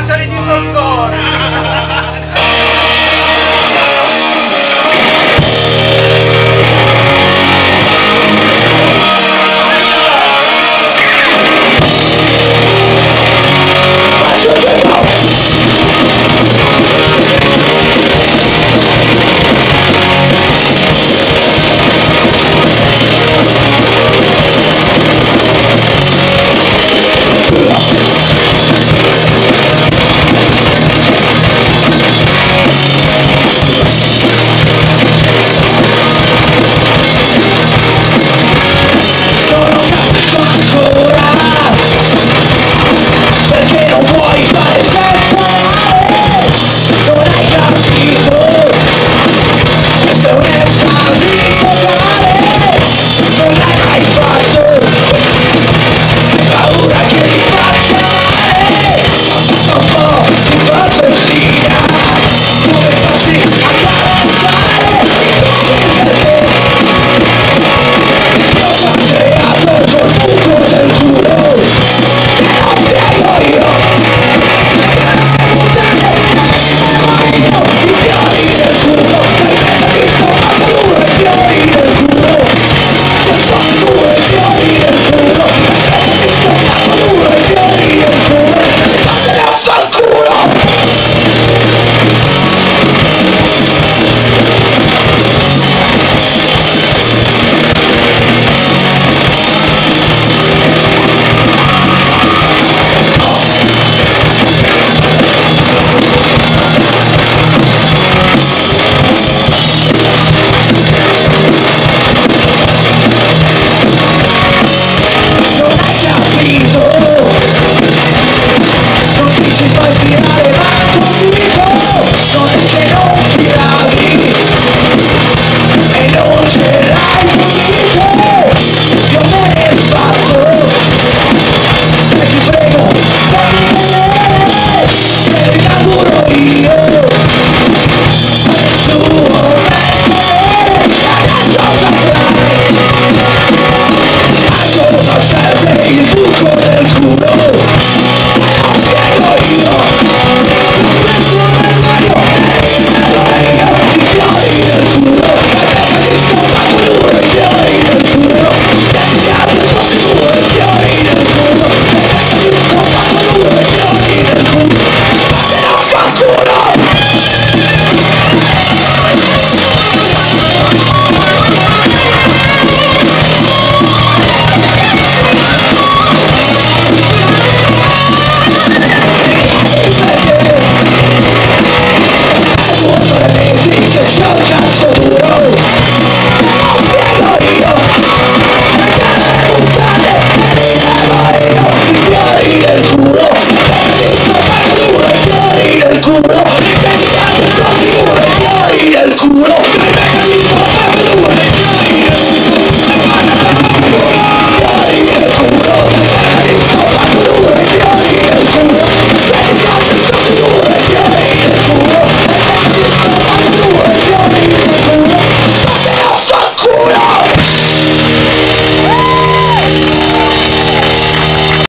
non di ne